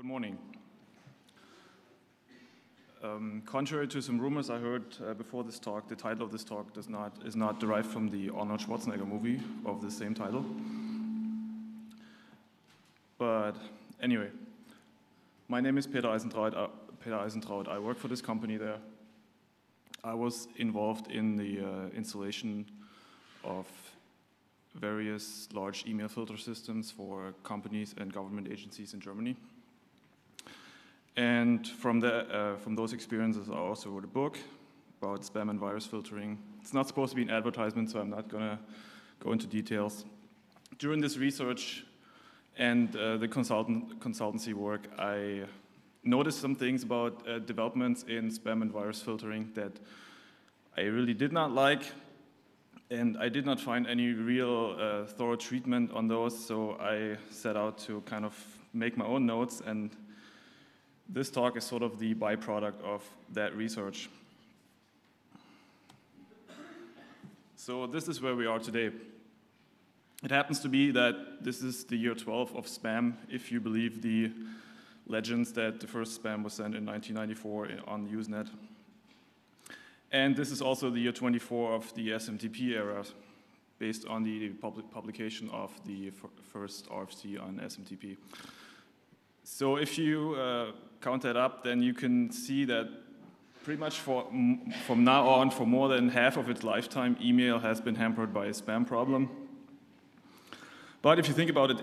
Good morning. Um, contrary to some rumors I heard uh, before this talk, the title of this talk does not, is not derived from the Arnold Schwarzenegger movie of the same title. But anyway, my name is Peter Eisentraut. Uh, Peter Eisentraut. I work for this company there. I was involved in the uh, installation of various large email filter systems for companies and government agencies in Germany. And from, the, uh, from those experiences, I also wrote a book about spam and virus filtering. It's not supposed to be an advertisement, so I'm not going to go into details. During this research and uh, the consultant, consultancy work, I noticed some things about uh, developments in spam and virus filtering that I really did not like, and I did not find any real uh, thorough treatment on those, so I set out to kind of make my own notes and this talk is sort of the byproduct of that research. So this is where we are today. It happens to be that this is the year 12 of spam, if you believe the legends that the first spam was sent in 1994 on Usenet. And this is also the year 24 of the SMTP era, based on the public publication of the first RFC on SMTP. So if you uh, count that up, then you can see that pretty much for, from now on, for more than half of its lifetime, email has been hampered by a spam problem. But if you think about it,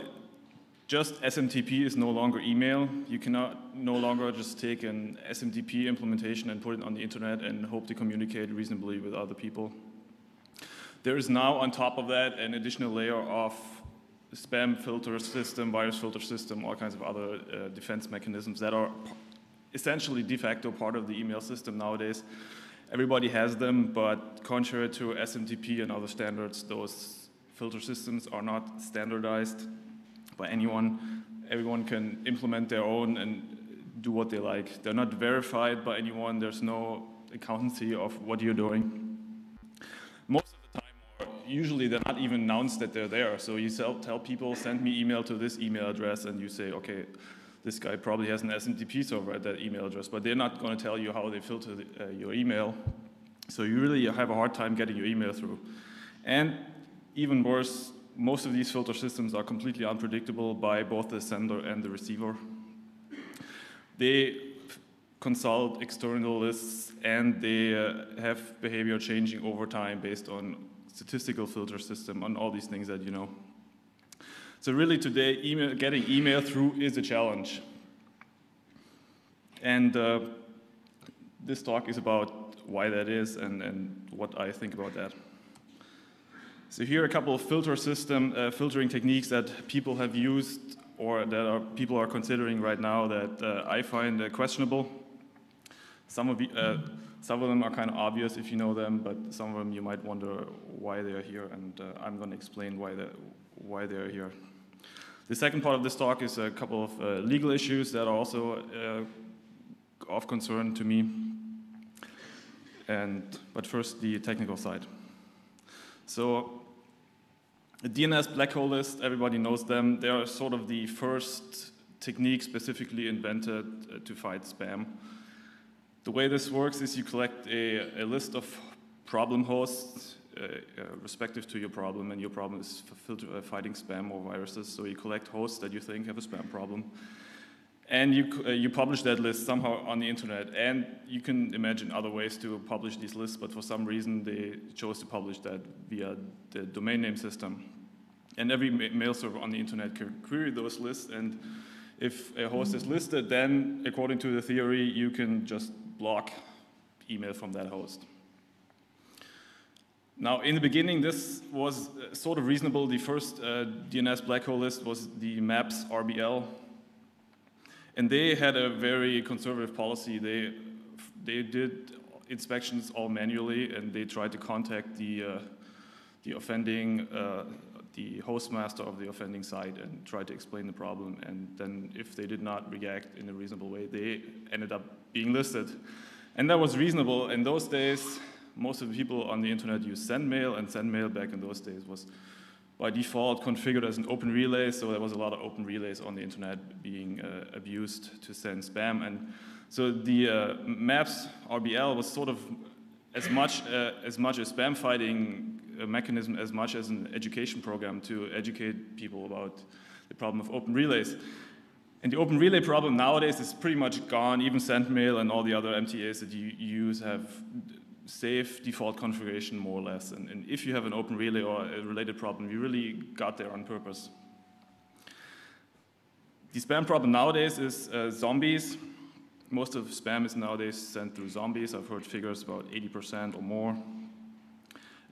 just SMTP is no longer email. You cannot no longer just take an SMTP implementation and put it on the internet and hope to communicate reasonably with other people. There is now on top of that an additional layer of spam filter system, virus filter system, all kinds of other uh, defense mechanisms that are essentially de facto part of the email system nowadays. Everybody has them, but contrary to SMTP and other standards, those filter systems are not standardized by anyone. Everyone can implement their own and do what they like. They're not verified by anyone. There's no accountancy of what you're doing usually they're not even announced that they're there. So you tell, tell people, send me email to this email address, and you say, okay, this guy probably has an SMTP server at that email address, but they're not going to tell you how they filter the, uh, your email. So you really have a hard time getting your email through. And even worse, most of these filter systems are completely unpredictable by both the sender and the receiver. They consult external lists and they uh, have behavior changing over time based on statistical filter system, on all these things that you know. So really today, email, getting email through is a challenge. And uh, this talk is about why that is and, and what I think about that. So here are a couple of filter system uh, filtering techniques that people have used or that are, people are considering right now that uh, I find uh, questionable. Some of, the, uh, some of them are kind of obvious if you know them, but some of them you might wonder why they are here, and uh, I'm going to explain why why they're here. The second part of this talk is a couple of uh, legal issues that are also uh, of concern to me. And, but first, the technical side. So, the DNS black hole list, everybody knows them. They are sort of the first technique specifically invented uh, to fight spam. The way this works is you collect a, a list of problem hosts uh, uh, respective to your problem, and your problem is uh, fighting spam or viruses. So you collect hosts that you think have a spam problem, and you, uh, you publish that list somehow on the internet. And you can imagine other ways to publish these lists, but for some reason they chose to publish that via the domain name system. And every mail server on the internet can query those lists, and if a host is listed, then according to the theory, you can just block email from that host. Now, in the beginning, this was uh, sort of reasonable. The first uh, DNS black hole list was the MAPS RBL. And they had a very conservative policy. They, they did inspections all manually, and they tried to contact the, uh, the offending, uh, the host master of the offending site and try to explain the problem. And then if they did not react in a reasonable way, they ended up being listed. And that was reasonable. In those days, most of the people on the internet use SendMail, and SendMail back in those days was by default configured as an open relay, so there was a lot of open relays on the internet being uh, abused to send spam. And so the uh, MAPS RBL was sort of as much, uh, as much a spam fighting uh, mechanism as much as an education program to educate people about the problem of open relays. And the open relay problem nowadays is pretty much gone. Even SendMail and all the other MTAs that you use have safe default configuration more or less. And, and, if you have an open relay or a related problem, you really got there on purpose. The spam problem nowadays is uh, zombies. Most of spam is nowadays sent through zombies. I've heard figures about 80% or more.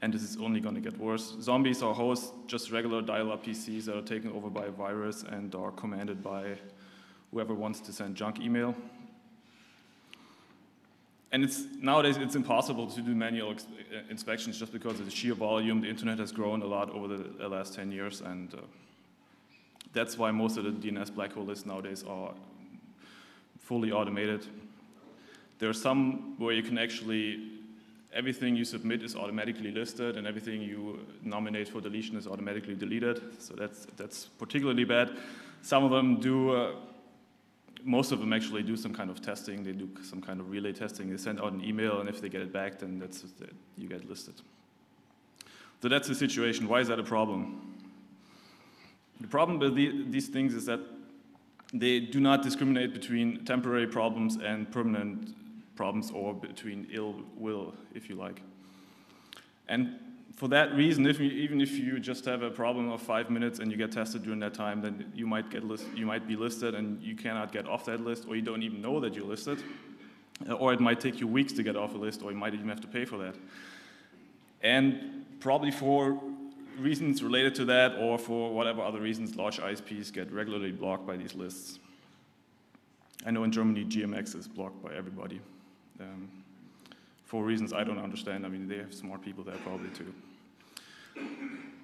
And this is only going to get worse. Zombies are hosts, just regular dial-up PCs that are taken over by a virus and are commanded by whoever wants to send junk email. And it's, nowadays it's impossible to do manual uh, inspections just because of the sheer volume. The internet has grown a lot over the, last 10 years, and uh, that's why most of the DNS black hole lists nowadays are fully automated. There are some where you can actually, everything you submit is automatically listed, and everything you nominate for deletion is automatically deleted. So that's, that's particularly bad. Some of them do. Uh, most of them actually do some kind of testing. They do some kind of relay testing. They send out an email, and if they get it back, then that's you get listed. So that's the situation. Why is that a problem? The problem with the, these things is that they do not discriminate between temporary problems and permanent problems, or between ill will, if you like. And for that reason, if you, even if you just have a problem of five minutes and you get tested during that time, then you might get list, you might be listed and you cannot get off that list, or you don't even know that you're listed, uh, or it might take you weeks to get off a list, or you might even have to pay for that. And probably for reasons related to that, or for whatever other reasons, large ISPs get regularly blocked by these lists. I know in Germany GMX is blocked by everybody. Um, for reasons I don't understand. I mean, they have smart people there probably too.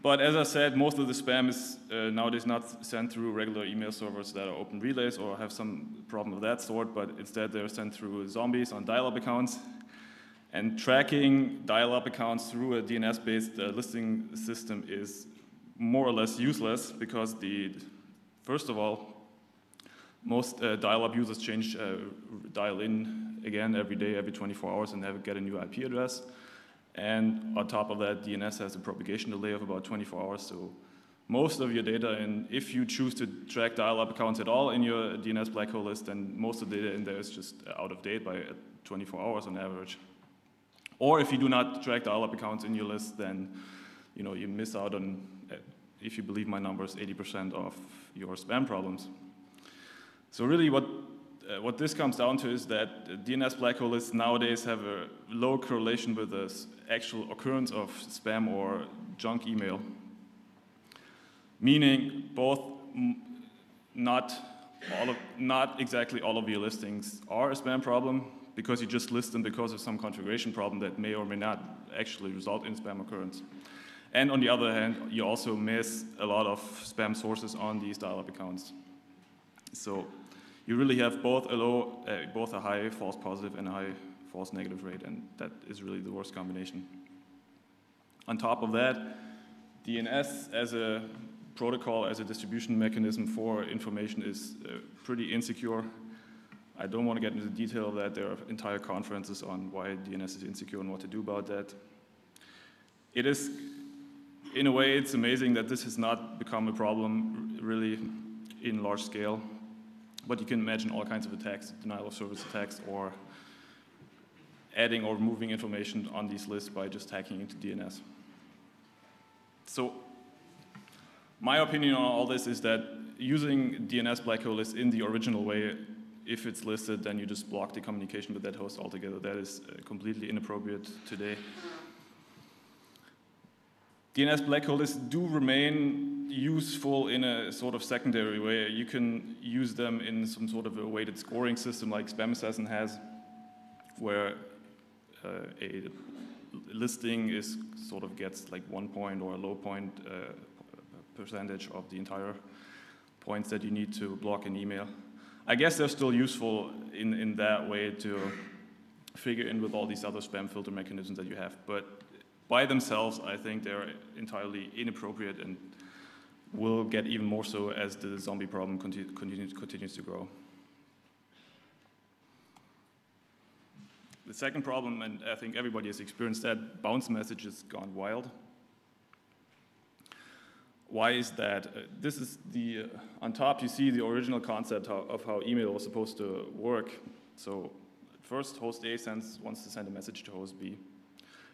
But as I said, most of the spam is uh, nowadays not sent through regular email servers that are open relays or have some problem of that sort, but instead they're sent through zombies on dial-up accounts. And tracking dial-up accounts through a DNS-based uh, listing system is more or less useless because the, first of all, most uh, dial-up users change uh, dial-in again every day, every 24 hours, and get a new IP address. And on top of that, DNS has a propagation delay of about 24 hours. So most of your data, and if you choose to track dial-up accounts at all in your DNS black hole list, then most of the data in there is just out of date by 24 hours on average. Or if you do not track dial-up accounts in your list, then you know you miss out on, if you believe my numbers, 80% of your spam problems. So really what, uh, what this comes down to is that DNS black hole lists nowadays have a low correlation with the actual occurrence of spam or junk email. Meaning both not, all of, not exactly all of your listings are a spam problem because you just list them because of some configuration problem that may or may not actually result in spam occurrence. And on the other hand, you also miss a lot of spam sources on these dial-up accounts. So you really have both a low, uh, both a high false positive and a high false negative rate, and that is really the worst combination. On top of that, DNS as a protocol, as a distribution mechanism for information is uh, pretty insecure. I don't want to get into the detail of that. There are entire conferences on why DNS is insecure and what to do about that. It is, in a way, it's amazing that this has not become a problem really in large scale. But you can imagine all kinds of attacks, denial of service attacks, or adding or removing information on these lists by just hacking into DNS. So my opinion on all this is that using DNS black hole lists in the original way, if it's listed, then you just block the communication with that host altogether. That is uh, completely inappropriate today. DNS black hole lists do remain useful in a sort of secondary way. You can use them in some sort of a weighted scoring system like Spam Assassin has, where uh, a listing is sort of gets like one point or a low point uh, percentage of the entire points that you need to block an email. I guess they're still useful in, in that way to figure in with all these other spam filter mechanisms that you have, but by themselves, I think they're entirely inappropriate and will get even more so as the zombie problem continue, continue, continues to grow. The second problem, and I think everybody has experienced that, bounce messages gone wild. Why is that? Uh, this is the, uh, on top you see the original concept how, of how email was supposed to work. So first host A sends, wants to send a message to host B.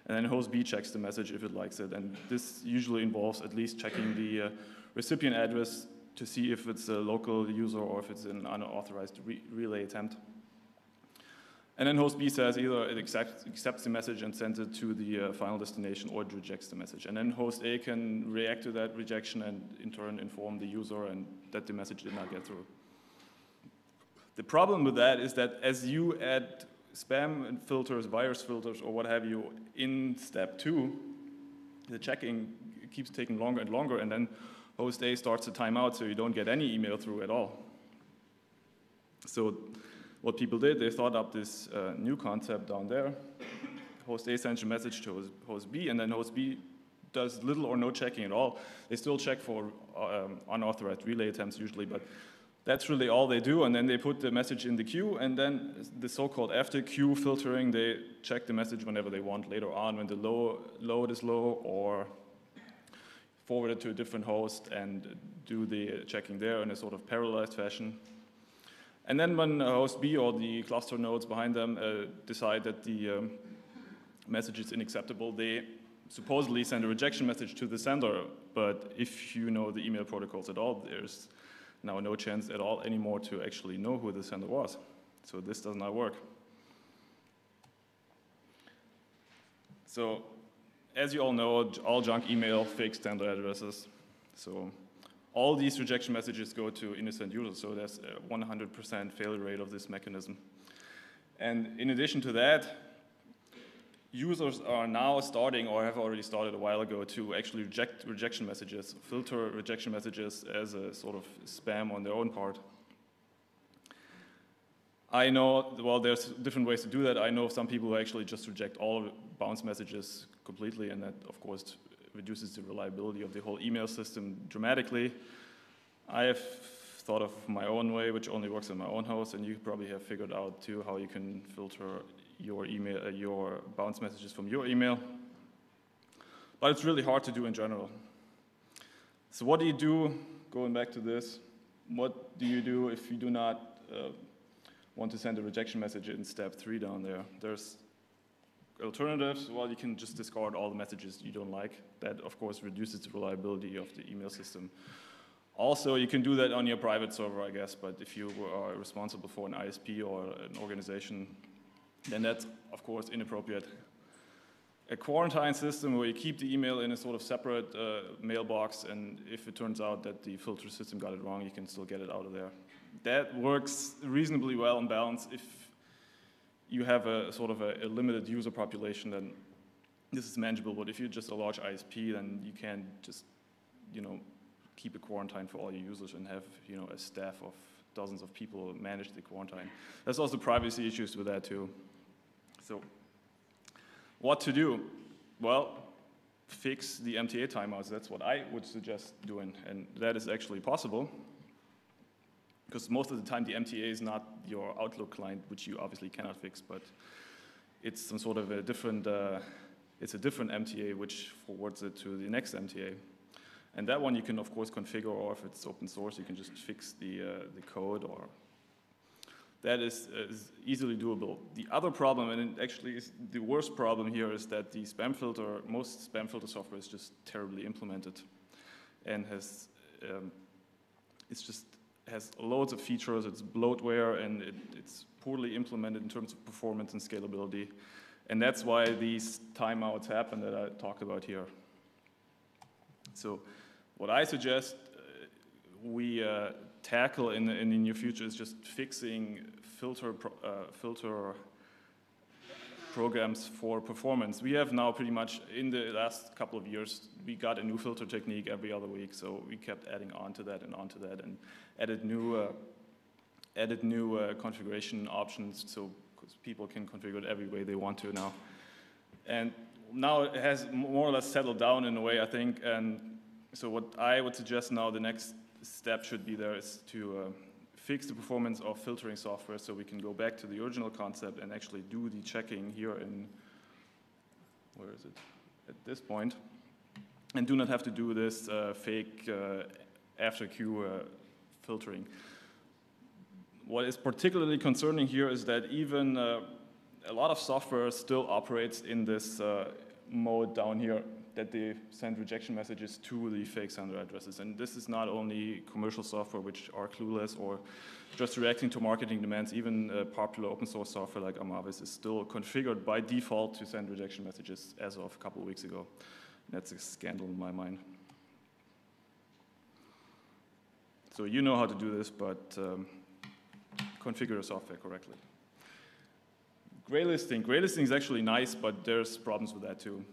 And then host B checks the message if it likes it. And this usually involves at least checking the uh, recipient address to see if it's a local user or if it's an unauthorized re relay attempt. And then host B says either it accepts, accepts the message and sends it to the uh, final destination or it rejects the message. And then host A can react to that rejection and in turn inform the user and that the message did not get through. The problem with that is that as you add spam filters, virus filters, or what have you in step two, the checking keeps taking longer and longer, and then host A starts to time out so you don't get any email through at all. So what people did, they thought up this uh, new concept down there. Host A sends a message to host B, and then host B does little or no checking at all. They still check for um, unauthorized relay attempts usually, but that's really all they do. And then they put the message in the queue, and then the so-called after queue filtering, they check the message whenever they want later on when the low, load is low or forward it to a different host and do the checking there in a sort of parallelized fashion. And then when host B or the cluster nodes behind them uh, decide that the um, message is unacceptable, they supposedly send a rejection message to the sender. But if you know the email protocols at all, there's now no chance at all anymore to actually know who the sender was. So this does not work. So as you all know, all junk email fakes sender addresses. So all these rejection messages go to innocent users, so there's a 100% failure rate of this mechanism. And in addition to that, users are now starting or have already started a while ago to actually reject rejection messages, filter rejection messages as a sort of spam on their own part. I know, well, there's different ways to do that. I know some people who actually just reject all bounce messages completely, and that, of course, reduces the reliability of the whole email system dramatically. I have thought of my own way, which only works on my own host, and you probably have figured out too how you can filter your email, uh, your bounce messages from your email. But it's really hard to do in general. So what do you do, going back to this, what do you do if you do not uh, want to send a rejection message in step three down there? There's alternatives, well, you can just discard all the messages you don't like. That, of course, reduces the reliability of the email system. Also, you can do that on your private server, I guess, but if you are responsible for an ISP or an organization, then that's, of course, inappropriate. A quarantine system where you keep the email in a sort of separate uh, mailbox, and if it turns out that the filter system got it wrong, you can still get it out of there. That works reasonably well in balance if you have a sort of a, a, limited user population, then this is manageable. But if you're just a large ISP, then you can't just, you know, keep a quarantine for all your users and have, you know, a staff of dozens of people manage the quarantine. There's also privacy issues with that too. So, what to do? Well, fix the MTA timeouts. That's what I would suggest doing, and that is actually possible because most of the time the MTA is not your Outlook client, which you obviously cannot fix, but it's some sort of a different, uh, it's a different MTA which forwards it to the next MTA. And that one you can of course configure, or if it's open source, you can just fix the, uh, the code, or that is, is, easily doable. The other problem, and actually is the worst problem here, is that the spam filter, most spam filter software is just terribly implemented, and has, um, it's just has loads of features, it's bloatware, and it, it's poorly implemented in terms of performance and scalability. And that's why these timeouts happen that I talked about here. So what I suggest uh, we uh, tackle in the, in the near future is just fixing filter, pro, uh, filter programs for performance. We have now pretty much, in the last couple of years, we got a new filter technique every other week, so we kept adding on to that and on to that and added new, uh, added new uh, configuration options so people can configure it every way they want to now. And now it has more or less settled down in a way, I think. And so what I would suggest now, the next step should be there is to uh, fix the performance of filtering software so we can go back to the original concept and actually do the checking here in, where is it, at this point, and do not have to do this uh, fake uh, after queue uh, filtering. What is particularly concerning here is that even uh, a lot of software still operates in this mode down here that they send rejection messages to the fake sender addresses. And this is not only commercial software which are clueless or just reacting to marketing demands, even uh, popular open source software like Amavis is still configured by default to send rejection messages as of a couple of weeks ago. That's a scandal in my mind. So you know how to do this, but um, configure your software correctly. Gray listing. Gray listing is actually nice, but there's problems with that too.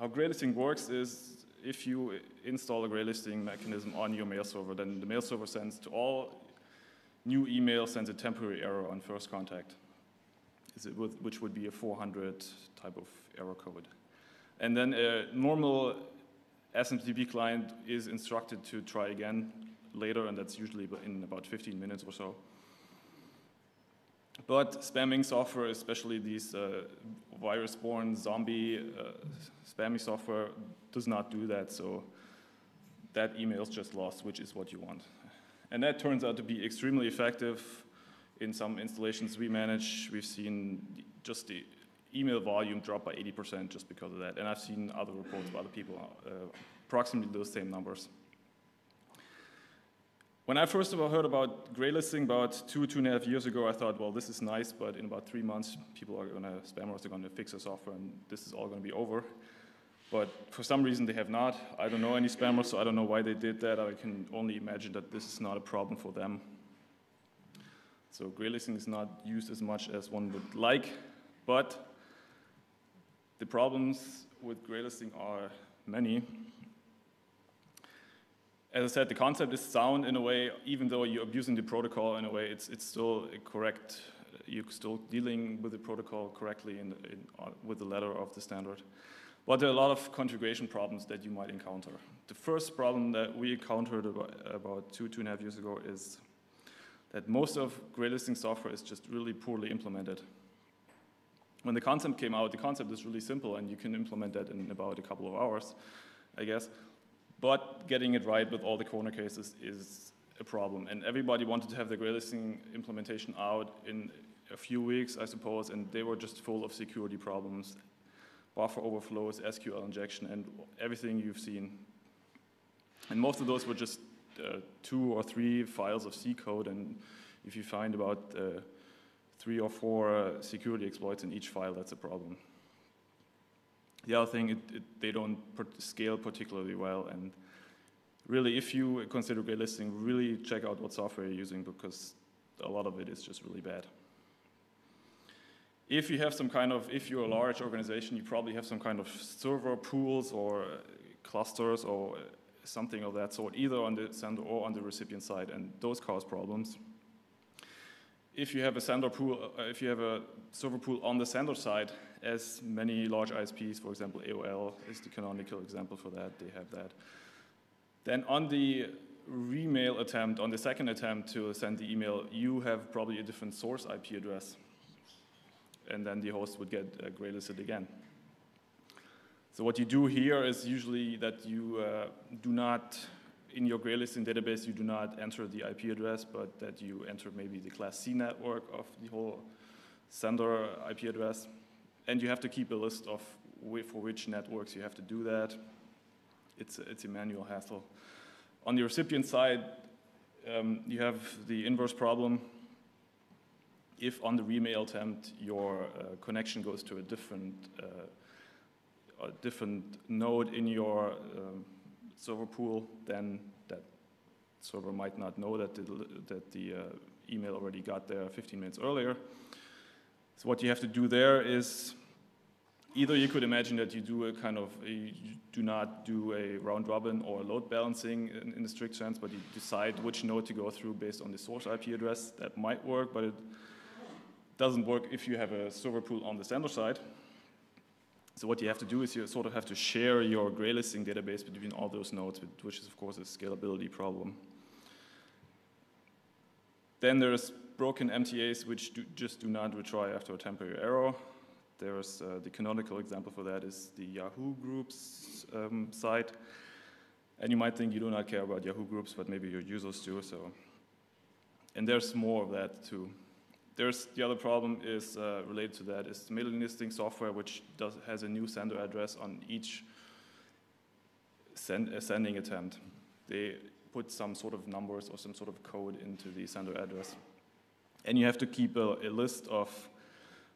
How gray listing works is if you install a gray listing mechanism on your mail server, then the mail server sends to all new emails sends a temporary error on first contact, which would be a 400 type of error code. And then a normal SMTP client is instructed to try again later, and that's usually in about 15 minutes or so. But spamming software, especially these uh, virus-born zombie uh, spamming software, does not do that. So that email is just lost, which is what you want. And that turns out to be extremely effective. In some installations we manage, we've seen just the email volume drop by 80% just because of that. And I've seen other reports of other people, uh, approximately those same numbers. When I first of all heard about gray listing about two, two and a half years ago, I thought, well, this is nice, but in about three months, people are going to, spammers are going to fix the software and this is all going to be over. But for some reason they have not. I don't know any spammers, so I don't know why they did that. I can only imagine that this is not a problem for them. So gray listing is not used as much as one would like, but the problems with gray listing are many as I said, the concept is sound in a way, even though you're abusing the protocol in a way, it's, it's still correct. You're still dealing with the protocol correctly in, in, uh, with the letter of the standard. But there are a lot of configuration problems that you might encounter. The first problem that we encountered about, about two, two and a half years ago is that most of gray listing software is just really poorly implemented. When the concept came out, the concept is really simple and you can implement that in about a couple of hours, I guess. But getting it right with all the corner cases is a problem. And everybody wanted to have the graylisting implementation out in a few weeks, I suppose, and they were just full of security problems, buffer overflows, SQL injection, and everything you've seen. And most of those were just uh, two or three files of C code, and if you find about uh, three or four uh, security exploits in each file, that's a problem. The other thing, it, it, they don't scale particularly well. And really, if you consider gray listing, really check out what software you're using because a lot of it is just really bad. If you have some kind of, if you're a large organization, you probably have some kind of server pools or clusters or something of that sort, either on the sender or on the recipient side, and those cause problems. If you have a sender pool, uh, if you have a server pool on the sender side, as many large ISPs, for example, AOL is the canonical example for that, they have that. Then on the remail attempt, on the second attempt to send the email, you have probably a different source IP address. And then the host would get uh, graylisted again. So what you do here is usually that you uh, do not, in your graylisting database, you do not enter the IP address, but that you enter maybe the class C network of the whole sender IP address. And you have to keep a list of for which networks you have to do that. It's a, it's a manual hassle. On the recipient side, um, you have the inverse problem. If on the remail attempt your uh, connection goes to a different, uh, a different node in your um, server pool, then that server might not know that the, that the uh, email already got there 15 minutes earlier. So what you have to do there is either you could imagine that you do a kind of, a, you do not do a round robin or load balancing in, in a strict sense, but you decide which node to go through based on the source IP address. That might work, but it doesn't work if you have a server pool on the sender side. So what you have to do is you sort of have to share your gray listing database between all those nodes, which is of course a scalability problem. Then there's broken MTAs which do, just do not retry after a temporary error. There's uh, the canonical example for that is the Yahoo Groups um, site. And you might think you do not care about Yahoo Groups, but maybe your users do. So, and there's more of that too. There's the other problem is uh, related to that is mailing listing software, which does, has a new sender address on each send, uh, sending attempt. They put some sort of numbers or some sort of code into the sender address. And you have to keep a, a list of,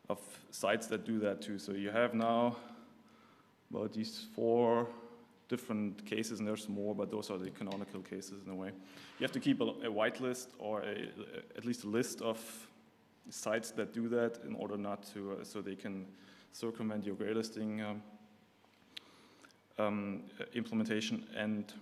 of sites that do that too. So you have now about these four different cases, and there's more, but those are the canonical cases in a way. You have to keep a, a whitelist or a, at least a list of sites that do that in order not to, uh, so they can circumvent your gray listing um, um, implementation. And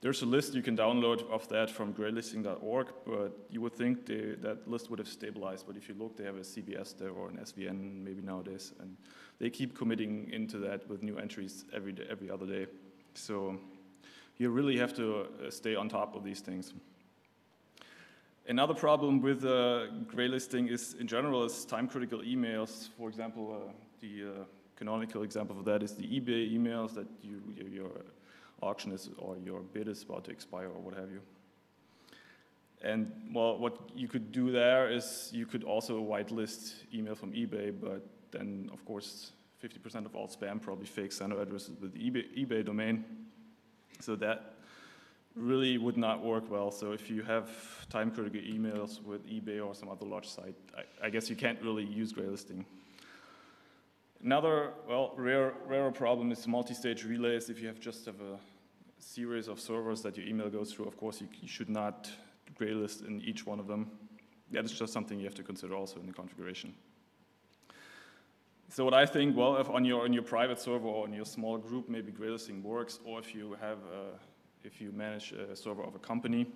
there's a list you can download of that from graylisting.org, but you would think they, that list would have stabilized. But if you look, they have a CVS there or an SVN maybe nowadays, and they keep committing into that with new entries every day, every other day. So you really have to uh, stay on top of these things. Another problem with uh, gray listing is, in general, is time-critical emails. For example, uh, the uh, canonical example of that is the eBay emails that you, your auction is or your bid is about to expire or what have you. And well, what you could do there is you could also whitelist email from eBay, but then of course 50% of all spam probably fake sender addresses with eBay, eBay domain. So that really would not work well. So if you have time critical emails with eBay or some other large site, I, I guess you can't really use gray listing. Another, well, rare, rarer problem is multi-stage relays. If you have just have a series of servers that your email goes through, of course, you, you should not gray list in each one of them. That is just something you have to consider also in the configuration. So what I think, well, if on your on your private server or in your small group, maybe gray listing works, or if you have a if you manage a server of a company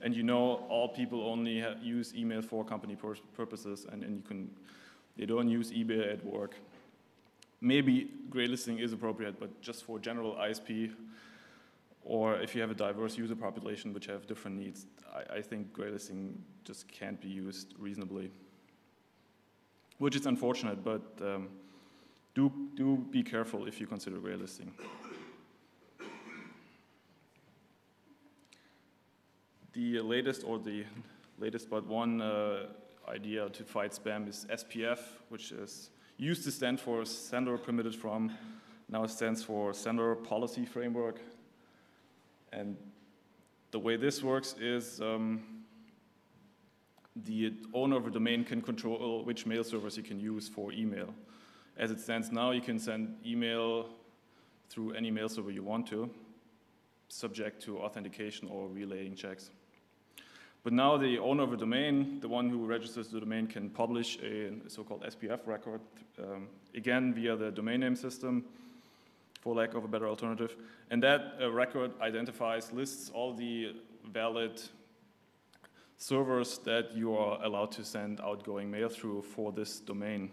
and you know all people only use email for company pur purposes and, and you can, they don't use eBay at work. Maybe gray listing is appropriate, but just for general ISP or if you have a diverse user population which have different needs, I, I think gray listing just can't be used reasonably. Which is unfortunate, but um, do, do be careful if you consider gray listing. The latest, or the latest but one uh, idea to fight spam is SPF, which is used to stand for Sender Permitted From, now it stands for Sender Policy Framework. And the way this works is um, the owner of a domain can control which mail servers you can use for email. As it stands now, you can send email through any mail server you want to, subject to authentication or relaying checks. But now the owner of a domain, the one who registers the domain, can publish a so-called SPF record, um, again via the domain name system, for lack of a better alternative. And that uh, record identifies, lists all the valid servers that you are allowed to send outgoing mail through for this domain.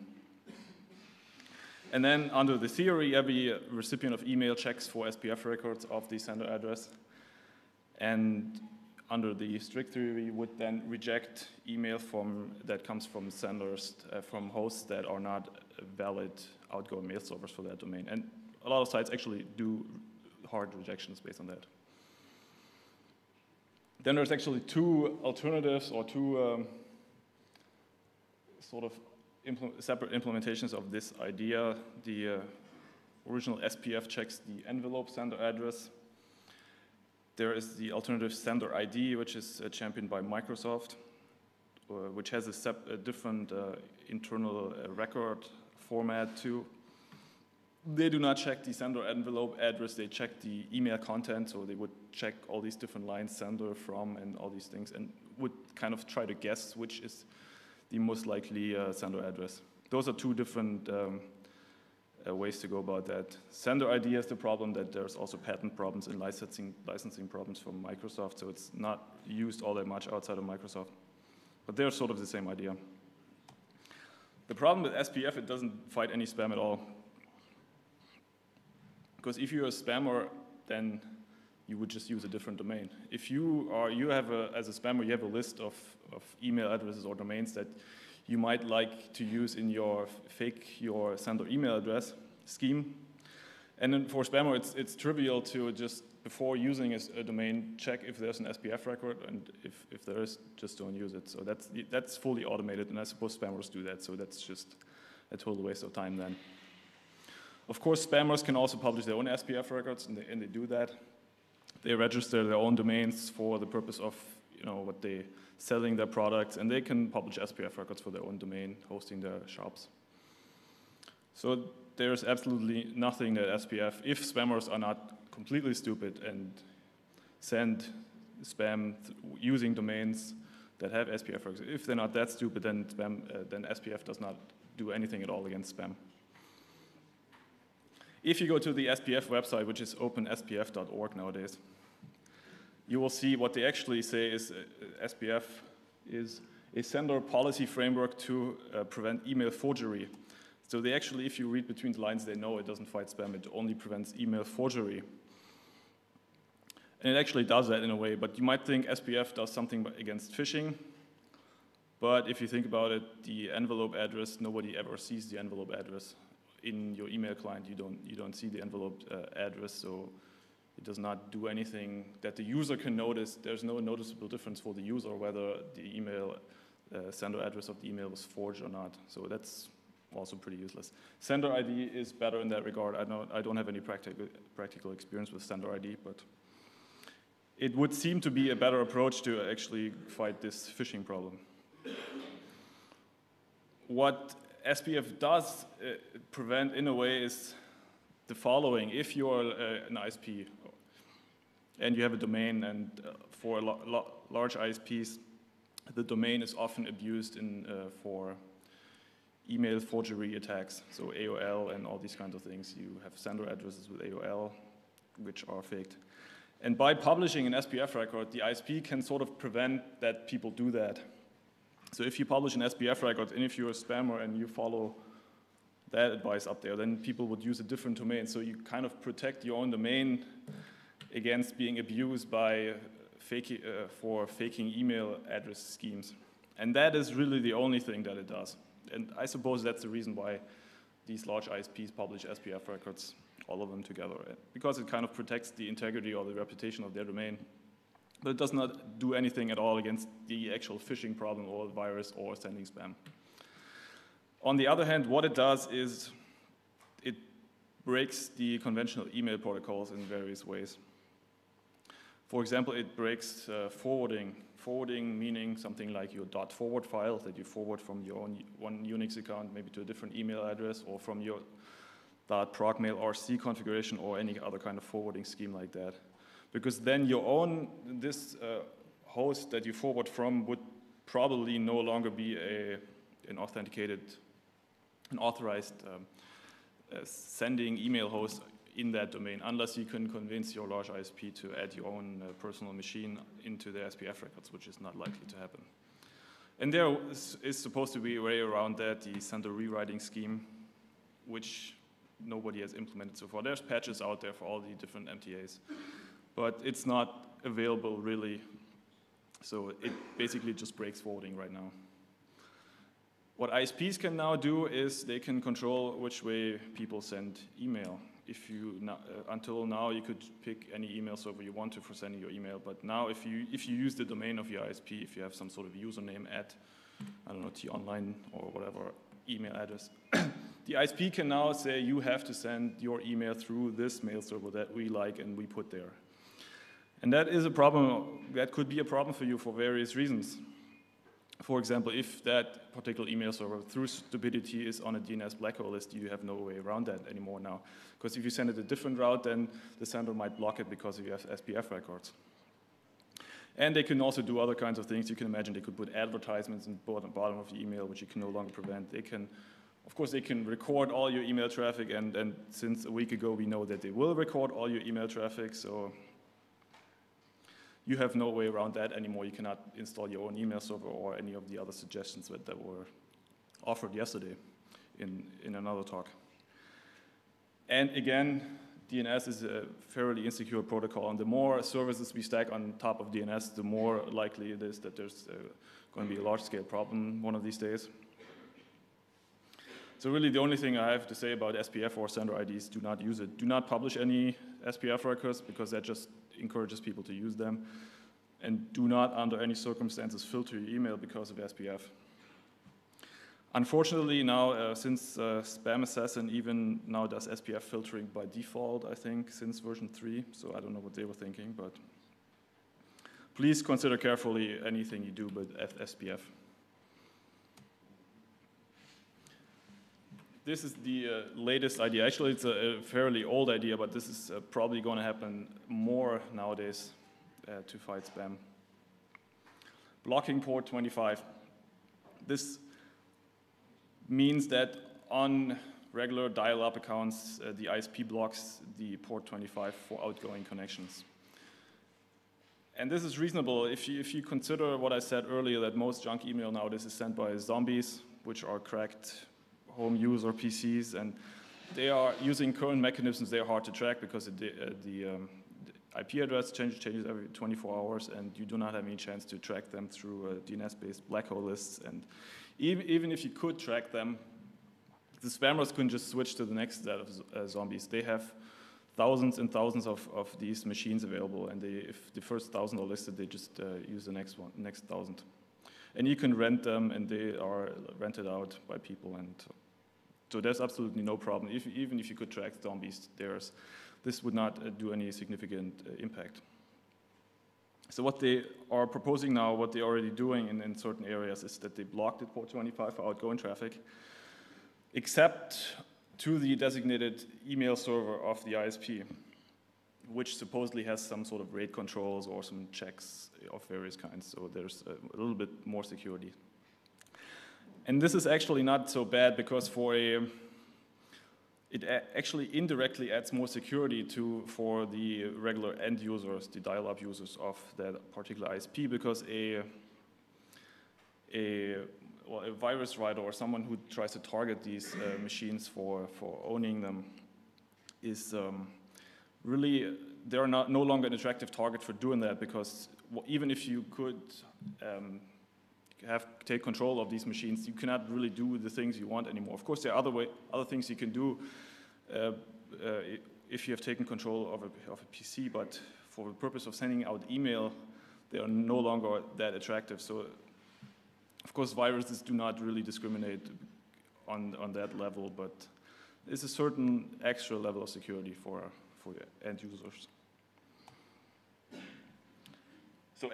And then under the theory, every recipient of email checks for SPF records of the sender address. And under the strict theory would then reject email from that comes from senders uh, from hosts that are not valid outgoing mail servers for that domain. And a lot of sites actually do hard rejections based on that. Then there's actually two alternatives or two um, sort of implement, separate implementations of this idea. The uh, original SPF checks the envelope sender address there is the alternative Sender ID, which is uh, championed by Microsoft, uh, which has a, a different uh, internal uh, record format too. They do not check the sender envelope address, they check the email content, so they would check all these different lines, sender, from, and all these things, and would kind of try to guess which is the most likely uh, sender address. Those are two different um, uh, ways to go about that. Sender ID has the problem that there's also patent problems and licensing, licensing problems from Microsoft, so it's not used all that much outside of Microsoft. But they're sort of the same idea. The problem with SPF, it doesn't fight any spam at all. Because if you're a spammer, then you would just use a different domain. If you are, you have a, as a spammer, you have a list of, of email addresses or domains that you might like to use in your fake your sender email address scheme. And then for spammer, it's, it's trivial to just, before using a, a, domain, check if there's an SPF record, and if, if there is, just don't use it. So that's, that's fully automated, and I suppose spammers do that, so that's just a total waste of time then. Of course, spammers can also publish their own SPF records, and they, and they do that. They register their own domains for the purpose of you know, what they selling their products, and they can publish SPF records for their own domain, hosting their shops. So there's absolutely nothing that SPF, if spammers are not completely stupid and send spam using domains that have SPF records, if they're not that stupid, then, spam, uh, then SPF does not do anything at all against spam. If you go to the SPF website, which is openspf.org nowadays, you will see what they actually say is uh, SPF is a sender policy framework to uh, prevent email forgery. So they actually, if you read between the lines, they know it doesn't fight spam, it only prevents email forgery. And it actually does that in a way, but you might think SPF does something against phishing, but if you think about it, the envelope address, nobody ever sees the envelope address. In your email client, you don't, you don't see the envelope uh, address, so it does not do anything that the user can notice. There's no noticeable difference for the user whether the email uh, sender address of the email was forged or not. So that's also pretty useless. Sender ID is better in that regard. I don't, I don't have any practical, practical experience with sender ID, but it would seem to be a better approach to actually fight this phishing problem. What SPF does uh, prevent in a way is the following. If you're uh, an ISP and you have a domain and uh, for large ISPs, the domain is often abused in, uh, for email forgery attacks, so AOL and all these kinds of things. You have sender addresses with AOL, which are faked. And by publishing an SPF record, the ISP can sort of prevent that people do that. So if you publish an SPF record, and if you're a spammer and you follow that advice up there, then people would use a different domain. So you kind of protect your own domain against being abused by fake, uh, for faking email address schemes. And that is really the only thing that it does. And I suppose that's the reason why these large ISPs publish SPF records, all of them together, because it kind of protects the integrity or the reputation of their domain. But it does not do anything at all against the actual phishing problem or virus or sending spam. On the other hand, what it does is it breaks the conventional email protocols in various ways. For example, it breaks uh, forwarding. Forwarding meaning something like your dot forward file that you forward from your own one Unix account maybe to a different email address or from your dot procmail RC configuration or any other kind of forwarding scheme like that. Because then your own, this uh, host that you forward from would probably no longer be a, an authenticated, an authorized um, uh, sending email host in that domain, unless you can convince your large ISP to add your own uh, personal machine into the SPF records, which is not likely to happen. And there is supposed to be a way around that, the sender rewriting scheme, which nobody has implemented so far. There's patches out there for all the different MTAs, but it's not available really. So it basically just breaks forwarding right now. What ISPs can now do is they can control which way people send email if you uh, until now you could pick any email server you want to for sending your email, but now if you if you use the domain of your ISP, if you have some sort of username at I don't know t-online or whatever email address, the ISP can now say you have to send your email through this mail server that we like and we put there. And that is a problem. That could be a problem for you for various reasons for example, if that particular email server through stupidity is on a DNS black hole list, you have no way around that anymore now. Because if you send it a different route, then the sender might block it because you have SPF records. And they can also do other kinds of things. You can imagine they could put advertisements in the bottom of the email, which you can no longer prevent. They can, of course, they can record all your email traffic, and, and since a week ago, we know that they will record all your email traffic, so you have no way around that anymore. You cannot install your own email server or any of the other suggestions that, that were offered yesterday in, in another talk. And again, DNS is a fairly insecure protocol, and the more services we stack on top of DNS, the more likely it is that there's uh, going to be a large-scale problem one of these days. So really the only thing I have to say about SPF or sender IDs, do not use it. Do not publish any SPF records because that just encourages people to use them. And do not, under any circumstances, filter your email because of SPF. Unfortunately, now, uh, since uh, Spam Assassin even now does SPF filtering by default, I think, since version 3, so I don't know what they were thinking, but please consider carefully anything you do with SPF. This is the uh, latest idea. Actually, it's a, a, fairly old idea, but this is uh, probably going to happen more nowadays uh, to fight spam. Blocking port 25. This means that on regular dial-up accounts, uh, the ISP blocks the port 25 for outgoing connections. And this is reasonable if you, if you consider what I said earlier, that most junk email nowadays is sent by zombies, which are cracked home user PCs, and they are using current mechanisms. They are hard to track because the, uh, the, um, IP address changes, changes every 24 hours, and you do not have any chance to track them through uh, DNS-based black hole lists. And even, even if you could track them, the spammers couldn't just switch to the next set of uh, zombies. They have thousands and thousands of, of these machines available, and they, if the first thousand are listed, they just uh, use the next one, next thousand. And you can rent them, and they are rented out by people, and so there's absolutely no problem. If, even if you could track zombies, there's, this would not uh, do any significant uh, impact. So what they are proposing now, what they're already doing in, in certain areas is that they blocked port 25 for outgoing traffic, except to the designated email server of the ISP, which supposedly has some sort of rate controls or some checks of various kinds. So there's a, a little bit more security. And this is actually not so bad because for a, it actually indirectly adds more security to, for the regular end users, the dial-up users of that particular ISP because a, a, well, a virus writer or someone who tries to target these uh, machines for, for owning them is um, really, they're not, no longer an attractive target for doing that because even if you could um, have take control of these machines, you cannot really do the things you want anymore. Of course, there are other way, other things you can do uh, uh, if you have taken control of a, of a PC, but for the purpose of sending out email, they are no longer that attractive. So, of course, viruses do not really discriminate on on that level, but there's a certain extra level of security for for end users. So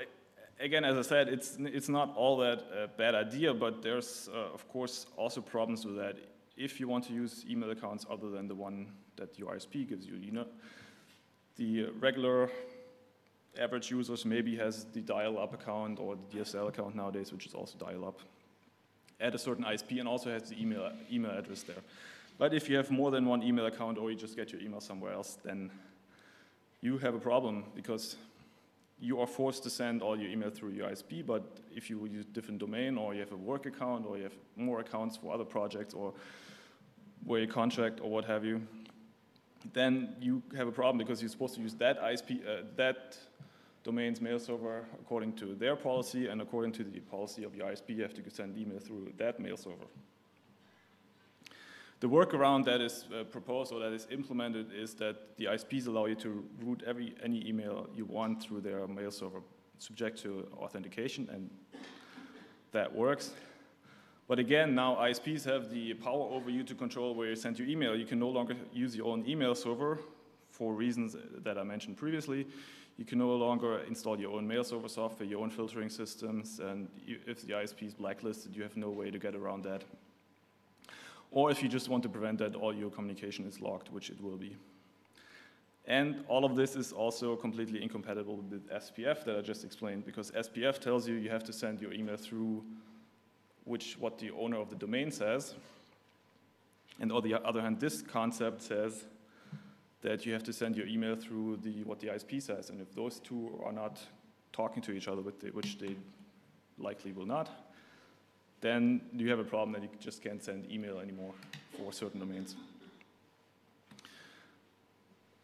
again, as I said, it's, it's not all that uh, bad idea, but there's, uh, of course, also problems with that. If you want to use email accounts other than the one that your ISP gives you, you know, the regular average users maybe has the dial-up account or the DSL account nowadays, which is also dial-up, at a certain ISP and also has the email, email address there. But if you have more than one email account or you just get your email somewhere else, then you have a problem because you are forced to send all your email through your ISP, but if you use different domain or you have a work account or you have more accounts for other projects or where you contract or what have you, then you have a problem because you're supposed to use that ISP, uh, that domain's mail server according to their policy and according to the policy of your ISP, you have to send email through that mail server. The workaround that is uh, proposed or that is implemented is that the ISPs allow you to route every, any email you want through their mail server, subject to authentication, and that works. But again, now ISPs have the power over you to control where you send your email. You can no longer use your own email server for reasons that I mentioned previously. You can no longer install your own mail server software, your own filtering systems, and if the ISP is blacklisted, you have no way to get around that or if you just want to prevent that all your communication is logged, which it will be. And all of this is also completely incompatible with SPF that I just explained, because SPF tells you you have to send your email through which what the owner of the domain says. And on the other hand, this concept says that you have to send your email through the, what the ISP says. And if those two are not talking to each other, which they likely will not, then you have a problem that you just can't send email anymore for certain domains.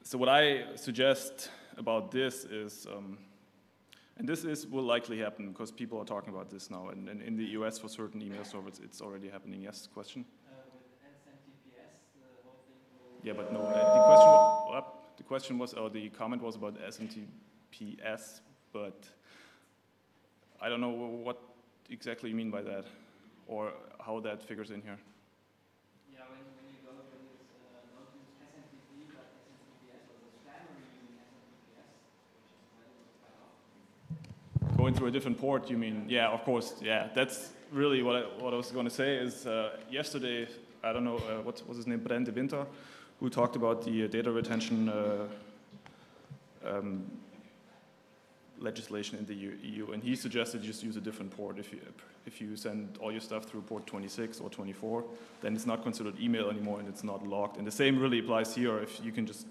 so what I suggest about this is, um, and this is will likely happen because people are talking about this now, and, and in the US for certain email servers, it's already happening. Yes, question? Yeah, but no, uh, the question was, uh, the question was, or the comment was about SMTPS, but I don't know what exactly you mean by that, or how that figures in here. Yeah, when, when you go this, uh, not use SMTP, but SMTPS was a spam, or you mean SMTPS, which is quite, often. Going through a different port, you mean? Yeah, of course. Yeah, that's really what I, what I was going to say. Is uh, yesterday, I don't know uh, what was his name, Brent de Winter, who talked about the uh, data retention uh, um, legislation in the EU, and he suggested just use a different port. If you if you send all your stuff through port 26 or 24, then it's not considered email anymore, and it's not logged. And the same really applies here. If you can just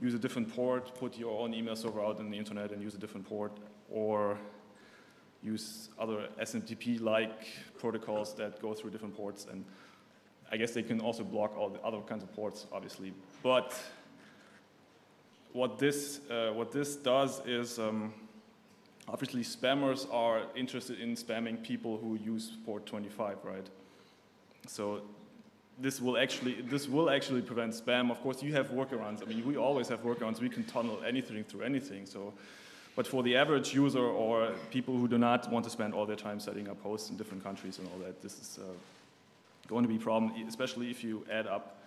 use a different port, put your own email server out on the internet, and use a different port, or use other SMTP-like protocols that go through different ports and I guess they can also block all the other kinds of ports, obviously. But what this, uh, what this does is, um, obviously spammers are interested in spamming people who use port 25, right? So this will actually, this will actually prevent spam. Of course, you have workarounds. I mean, we always have workarounds. We can tunnel anything through anything. So, but for the average user or people who do not want to spend all their time setting up hosts in different countries and all that, this is uh, going to be a problem, especially if you add up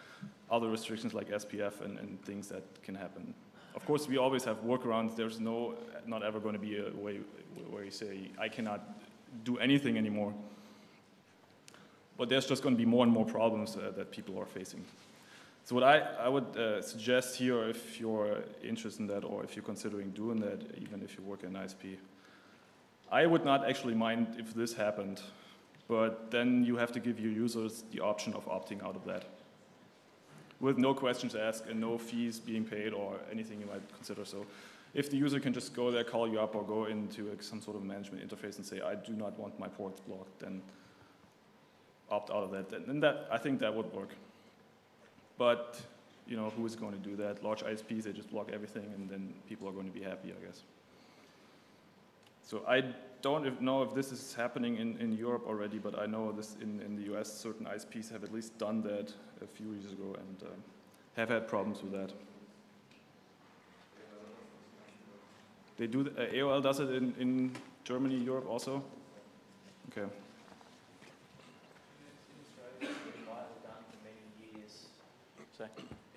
other restrictions like SPF and, and things that can happen. Of course, we always have workarounds. There's no, not ever going to be a way where you say, I cannot do anything anymore. But there's just going to be more and more problems uh, that people are facing. So what I, I would uh, suggest here, if you're interested in that or if you're considering doing that, even if you work in ISP, I would not actually mind if this happened but then you have to give your users the option of opting out of that with no questions asked and no fees being paid or anything you might consider. So if the user can just go there, call you up, or go into some sort of management interface and say, I do not want my ports blocked, then opt out of that. And that, I think that would work. But, you know, who is going to do that? Large ISPs, they just block everything, and then people are going to be happy, I guess. So I don't know if this is happening in, in Europe already, but I know this in, in the US, certain ISPs have at least done that a few years ago and uh, have had problems with that. They do, uh, AOL does it in, in Germany, Europe also? Okay.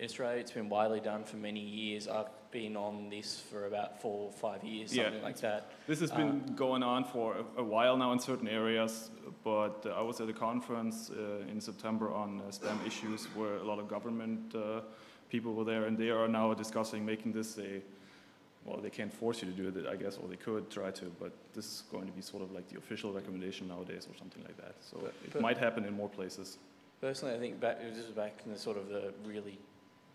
In Australia, it's been widely done for many years. I've been on this for about four or five years, something yeah, like that. This has been uh, going on for a, a, while now in certain areas, but uh, I was at a conference uh, in September on uh, spam issues where a lot of government uh, people were there, and they are now discussing making this a well, they can't force you to do it, I guess, or they could try to, but this is going to be sort of like the official recommendation nowadays or something like that. So but, it but might happen in more places. Personally, I think back, this is back in the sort of the really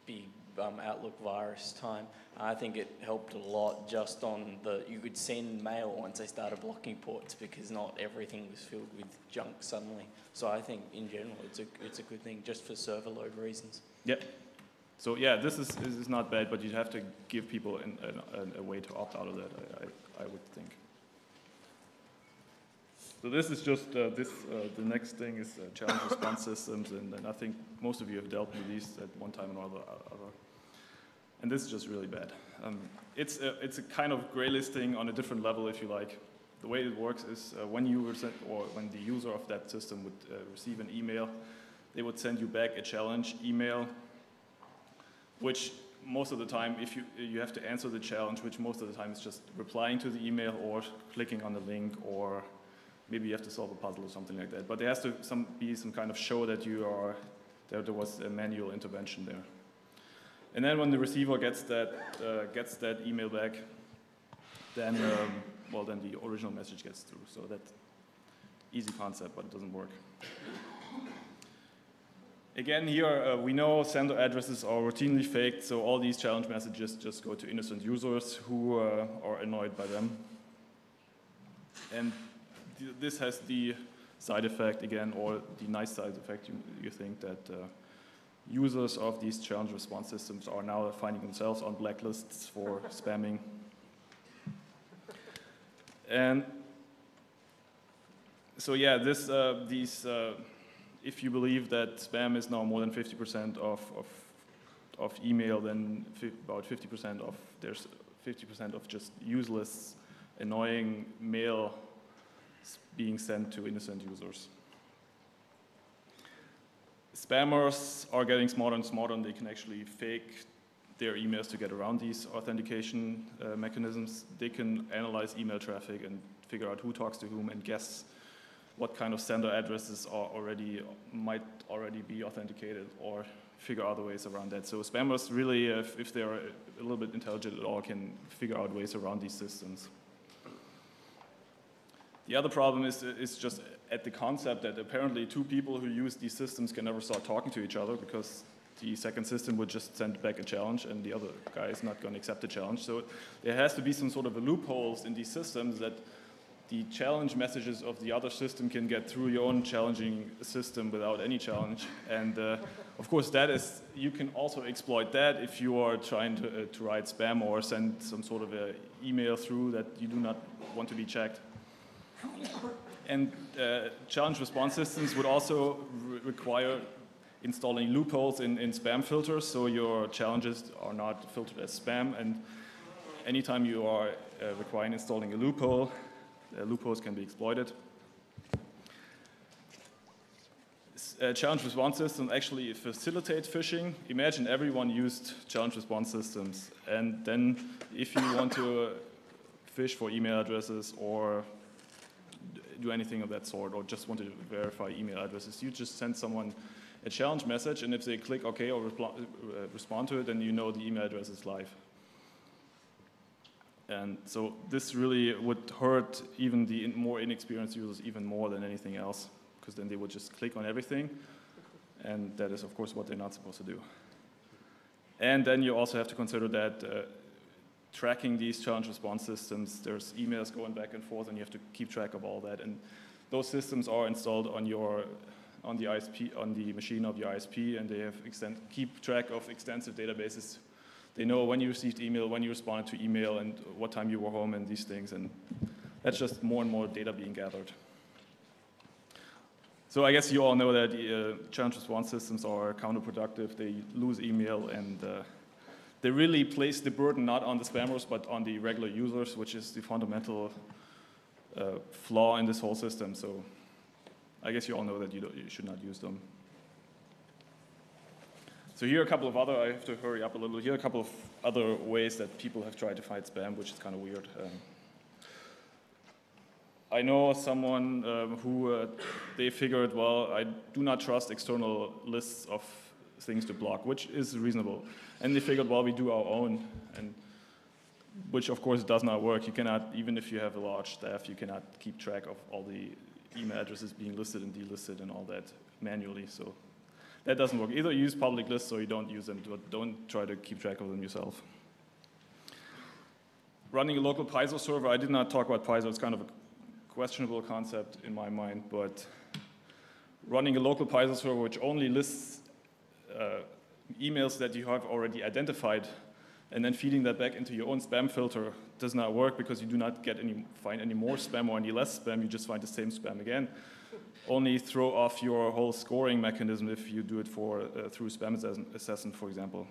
big um, Outlook virus time. I think it helped a lot just on the, you could send mail once they started blocking ports because not everything was filled with junk suddenly. So I think in general it's a, it's a good thing just for server load reasons. Yep. So yeah, this is, this is not bad, but you have to give people an, an, a way to opt out of that, I, I, I would think. So this is just uh, this. Uh, the next thing is uh, challenge response systems, and, and, I think most of you have dealt with these at one time or other. other. And this is just really bad. Um, it's a, it's a kind of gray listing on a different level, if you like. The way it works is uh, when you or when the user of that system would uh, receive an email, they would send you back a challenge email, which most of the time, if you you have to answer the challenge, which most of the time is just replying to the email or clicking on the link or maybe you have to solve a puzzle or something like that. But there has to some, be some kind of show that you are, that there was a manual intervention there. And then when the receiver gets that, uh, gets that email back, then, um, well, then the original message gets through. So that's easy concept, but it doesn't work. Again, here uh, we know sender addresses are routinely faked, so all these challenge messages just go to innocent users who uh, are annoyed by them. And this has the side effect again, or the nice side effect you, you think that uh, users of these challenge response systems are now finding themselves on blacklists for spamming. And so yeah, this, uh, these, uh, if you believe that spam is now more than 50% of, of, of email, then fi about 50% of, there's 50% of just useless, annoying mail being sent to innocent users. Spammers are getting smarter and smarter and they can actually fake their emails to get around these authentication uh, mechanisms. They can analyze email traffic and figure out who talks to whom and guess what kind of sender addresses are already might already be authenticated or figure other ways around that. So spammers really, if, if they're a little bit intelligent at all, can figure out ways around these systems. The other problem is, is just at the concept that apparently two people who use these systems can never start talking to each other because the second system would just send back a challenge and the other guy is not going to accept the challenge. So there has to be some sort of a loopholes in these systems that the challenge messages of the other system can get through your own challenging system without any challenge. And uh, of course, that is you can also exploit that if you are trying to, uh, to write spam or send some sort of email through that you do not want to be checked. And uh, challenge response systems would also re require installing loopholes in, in spam filters so your challenges are not filtered as spam. And anytime you are uh, requiring installing a loophole, uh, loopholes can be exploited. Uh, challenge response systems actually facilitate phishing. Imagine everyone used challenge response systems, and then if you want to fish for email addresses or do anything of that sort, or just want to verify email addresses, you just send someone a challenge message, and if they click OK or uh, respond to it, then you know the email address is live. And so this really would hurt even the more inexperienced users even more than anything else, because then they would just click on everything, and that is of course what they're not supposed to do. And then you also have to consider that uh, tracking these challenge response systems, there's emails going back and forth, and you have to keep track of all that. And those systems are installed on your on the ISP on the machine of your ISP, and they have extend, keep track of extensive databases they know when you received email, when you responded to email, and what time you were home, and these things. And that's just more and more data being gathered. So I guess you all know that uh, challenge response systems are counterproductive. They lose email, and uh, they really place the burden not on the spammers, but on the regular users, which is the fundamental uh, flaw in this whole system. So I guess you all know that you, you should not use them. So here are a couple of other, I have to hurry up a little, here are a couple of other ways that people have tried to fight spam, which is kind of weird. Um, I know someone um, who uh, they figured, well, I do not trust external lists of things to block, which is reasonable. And they figured, well, we do our own, and which of course does not work. You cannot, even if you have a large staff, you cannot keep track of all the email addresses being listed and delisted and all that manually. So that doesn't work. Either use public lists or you don't use them, but don't try to keep track of them yourself. Running a local Pyzor server, I did not talk about Pyzor, it's kind of a questionable concept in my mind, but running a local Pyzor server which only lists emails that you have already identified and then feeding that back into your own spam filter does not work because you do not get any, find any more spam or any less spam, you just find the same spam again only throw off your whole scoring mechanism if you do it for uh, through Spam Assassin, for example.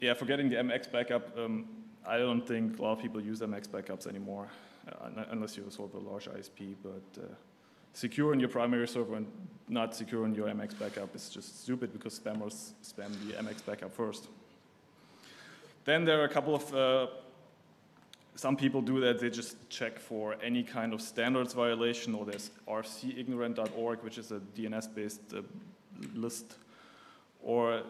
Yeah, for getting the MX backup, um, I don't think a lot of people use MX backups anymore, uh, unless you're sort of a large ISP. But uh, secure in your primary server and not secure in your MX backup is just stupid because spammers spam the MX backup first. Then there are a couple of uh, some people do that, they just check for any kind of standards violation, or there's rfc-ignorant.org, which is a DNS-based uh, list, or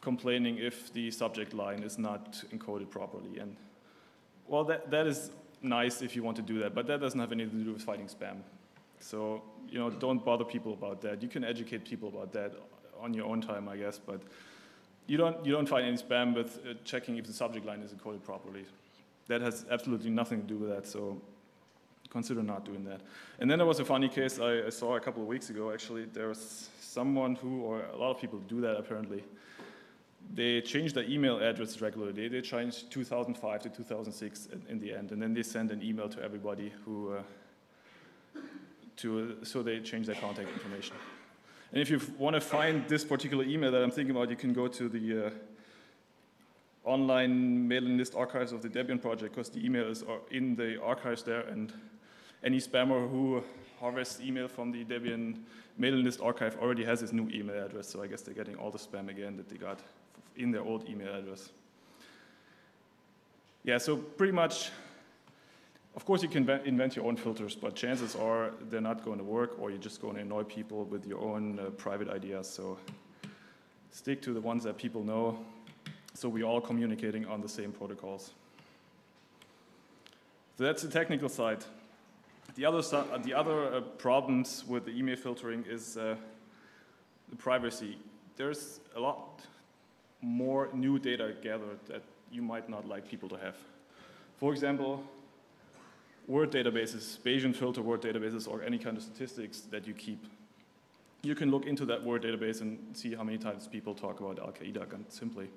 complaining if the subject line is not encoded properly. And well, that, that is nice if you want to do that, but that doesn't have anything to do with fighting spam. So, you know, don't bother people about that. You can educate people about that on your own time, I guess, but you don't, you don't find any spam with uh, checking if the subject line is encoded properly that has absolutely nothing to do with that. So consider not doing that. And then there was a funny case I, I saw a couple of weeks ago, actually. There was someone who, or a lot of people do that apparently, they change their email address regularly. They, changed 2005 to 2006 in, in, the end, and then they send an email to everybody who, uh, to, so they change their contact information. And if you want to find this particular email that I'm thinking about, you can go to the uh, online mailing list archives of the Debian project because the email is in the archives there, and any spammer who harvests email from the Debian mailing list archive already has his new email address, so I guess they're getting all the spam again that they got in their old email address. Yeah, so pretty much, of course you can invent your own filters, but chances are they're not going to work or you're just going to annoy people with your own uh, private ideas. So stick to the ones that people know so we're all communicating on the same protocols. So that's the technical side. The other, the other uh, problems with the email filtering is uh, the privacy. There's a lot more new data gathered that you might not like people to have. For example, word databases, Bayesian filter word databases, or any kind of statistics that you keep. You can look into that word database and see how many times people talk about Al-Qaeda simply.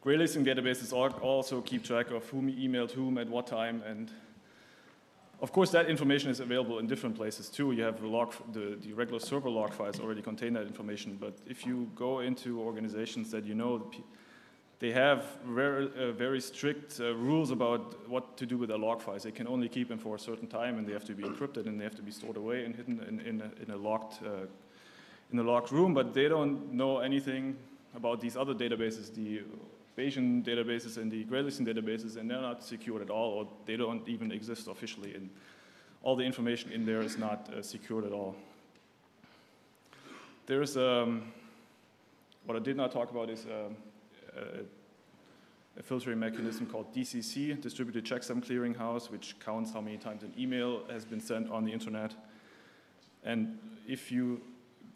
Gray listing databases also keep track of whom emailed whom at what time, and of course that information is available in different places too. You have the, log, the, the regular server log files already contain that information, but if you go into organizations that you know, they have very, uh, very strict uh, rules about what to do with their log files. They can only keep them for a certain time, and they have to be encrypted, and they have to be stored away and hidden in, in, a, in a locked uh, in a locked room. But they don't know anything about these other databases, the Bayesian databases and the Graylisting databases, and they're not secured at all, or they don't even exist officially. And all the information in there is not uh, secured at all. There's, um, what I did not talk about is um, a, filtering mechanism called DCC, Distributed Checksum Clearinghouse, which counts how many times an email has been sent on the internet. And if you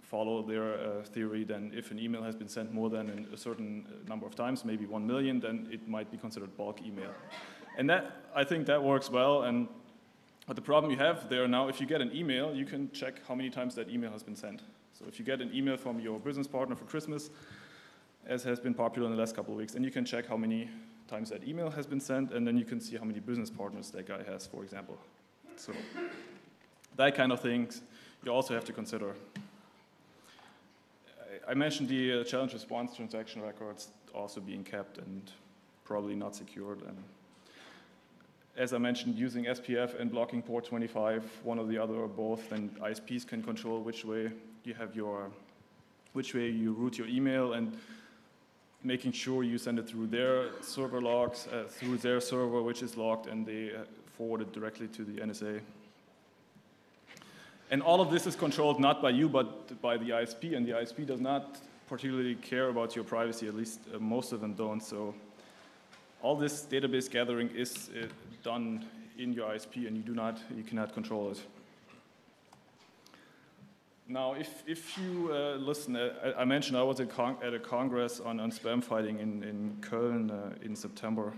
follow their uh, theory, then if an email has been sent more than a certain number of times, maybe one million, then it might be considered bulk email. And that, I think that works well. And but the problem you have there now, if you get an email, you can check how many times that email has been sent. So if you get an email from your business partner for Christmas, as has been popular in the last couple of weeks, And you can check how many times that email has been sent, and then you can see how many business partners that guy has, for example. So that kind of things you also have to consider. I mentioned the uh, challenge response transaction records also being kept and probably not secured. And as I mentioned, using SPF and blocking port 25, one or the other or both, then ISPs can control which way you have your, which way you route your email and making sure you send it through their server logs, uh, through their server, which is logged, and they uh, forward it directly to the NSA. And all of this is controlled not by you, but by the ISP, and the ISP does not particularly care about your privacy, at least uh, most of them don't. So all this database gathering is uh, done in your ISP, and you do not, you cannot control it. Now, if, if you uh, listen, uh, I, mentioned I was at, at a congress on, on spam fighting in, in Köln uh, in September.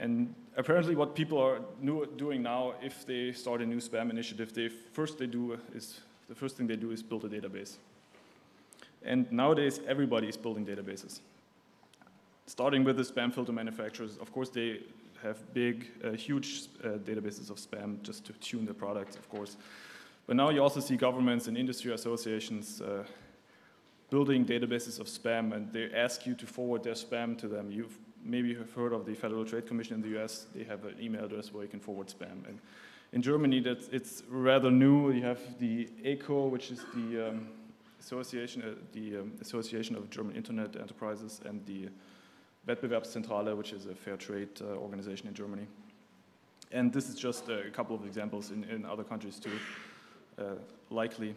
And apparently what people are new, doing now, if they start a new spam initiative, they first they do is, the first thing they do is build a database. And nowadays, everybody is building databases. Starting with the spam filter manufacturers, of course, they have big, uh, huge uh, databases of spam just to tune their products, of course. But now you also see governments and industry associations uh, building databases of spam, and they ask you to forward their spam to them. You've maybe have heard of the Federal Trade Commission in the US. They have an email address where you can forward spam. And in Germany, that's, it's rather new. You have the ECO, which is the um, association, uh, the um, Association of German Internet Enterprises, and the Wettbewerbszentrale, which is a fair trade uh, organization in Germany. And this is just a couple of examples in, in other countries too, likely.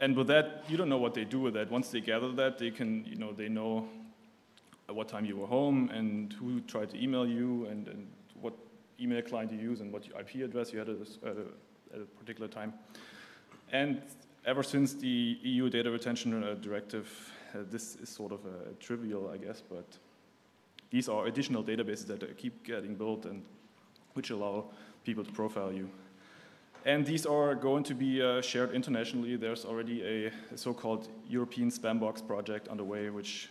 And with that, you don't know what they do with that. Once they gather that, they can, you know, they know at what time you were home and who tried to email you and, and what email client you use and what IP address you had at a, at a, at a particular time. And ever since the EU data retention uh, directive, uh, this is sort of trivial, I guess, but these are additional databases that uh, keep getting built and which allow people to profile you. And these are going to be uh, shared internationally. There's already a, so-called European Spambox project underway, which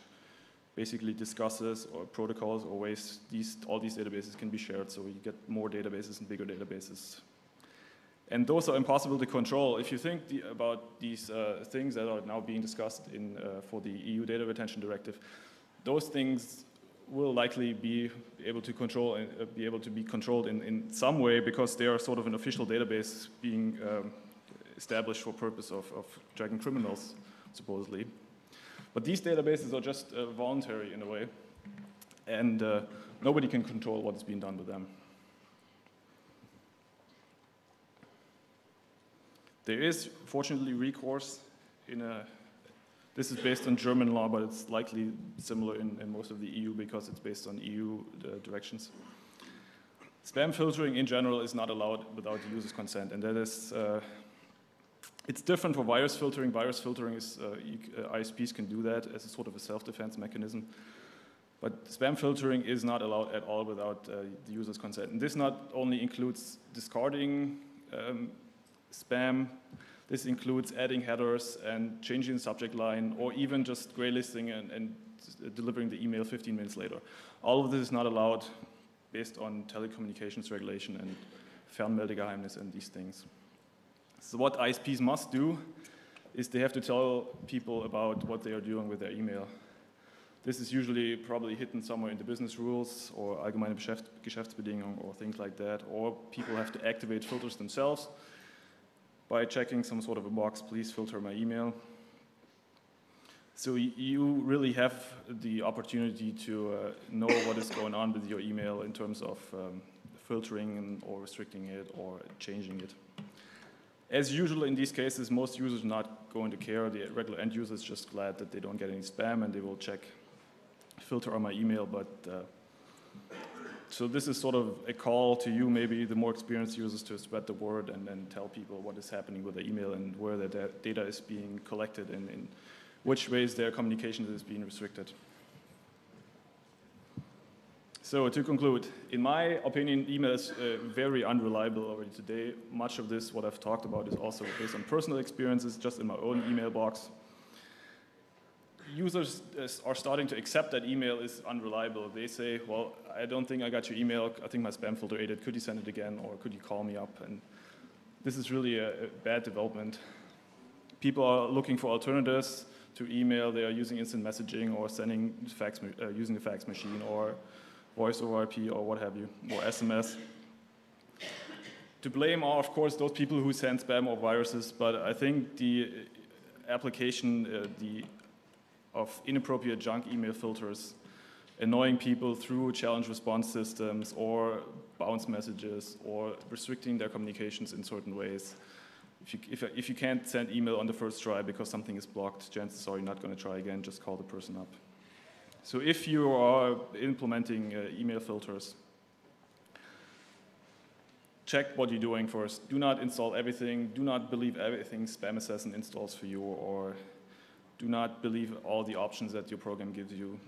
basically discusses or protocols or ways these, all these databases can be shared so you get more databases and bigger databases. And those are impossible to control. If you think the, about these uh, things that are now being discussed in, uh, for the EU Data Retention Directive, those things will likely be able to control uh, be able to be controlled in, in some way because they are sort of an official database being um, established for purpose of, of tracking criminals, supposedly. But these databases are just uh, voluntary in a way, and uh, nobody can control what is being done with them. There is, fortunately, recourse in a this is based on German law, but it's likely similar in, in most of the EU because it's based on EU uh, directions. Spam filtering in general is not allowed without the user's consent, and that is, uh, it's different for virus filtering. Virus filtering is, uh, uh, ISPs can do that as a sort of a self-defense mechanism. But spam filtering is not allowed at all without uh, the user's consent. And this not only includes discarding um, spam, this includes adding headers and changing the subject line, or even just graylisting and, and delivering the email 15 minutes later. All of this is not allowed based on telecommunications regulation and Fernmeldegeheimnis and these things. So what ISPs must do is they have to tell people about what they are doing with their email. This is usually probably hidden somewhere in the business rules or allgemeine Geschäftsbedingungen or things like that, or people have to activate filters themselves by checking some sort of a box, please filter my email. So you really have the opportunity to uh, know what is going on with your email in terms of um, filtering or restricting it or changing it. As usual in these cases, most users are not going to care. The regular end user is just glad that they don't get any spam and they will check filter on my email, but uh, so this is sort of a call to you, maybe the more experienced users, to spread the word and then tell people what is happening with their email and where their data is being collected and in which ways their communication is being restricted. So to conclude, in my opinion, email is uh, very unreliable already today. Much of this, what I've talked about, is also based on personal experiences, just in my own email box users are starting to accept that email is unreliable. They say, well, I don't think I got your email. I think my spam filter ate it. Could you send it again or could you call me up? And this is really a, a bad development. People are looking for alternatives to email. They are using instant messaging or sending fax, uh, using the fax machine or voice over IP or what have you, or SMS. To blame are, of course, those people who send spam or viruses, but I think the application, uh, the of inappropriate junk email filters, annoying people through challenge response systems or bounce messages or restricting their communications in certain ways. If you, if, if you can't send email on the first try because something is blocked, chances are you're not going to try again, just call the person up. So if you are implementing uh, email filters, check what you're doing first. Do not install everything. Do not believe everything Spam Assassin installs for you or do not believe all the options that your program gives you.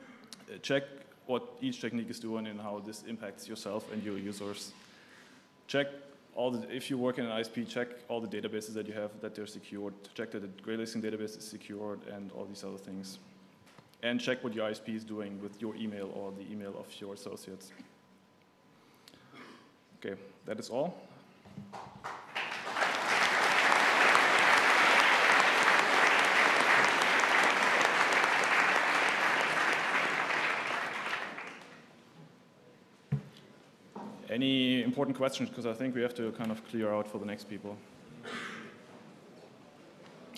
Uh, check what each technique is doing and how this impacts yourself and your users. Check all the, if you work in an ISP, check all the databases that you have, that they're secured. Check that the graylisting database is secured and all these other things. And check what your ISP is doing with your email or the email of your associates. Okay, that is all. Any important questions? Because I think we have to kind of clear out for the next people.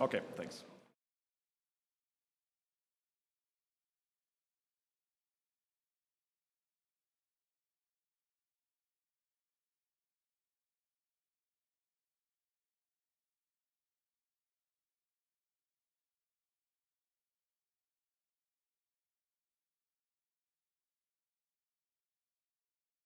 Okay, thanks.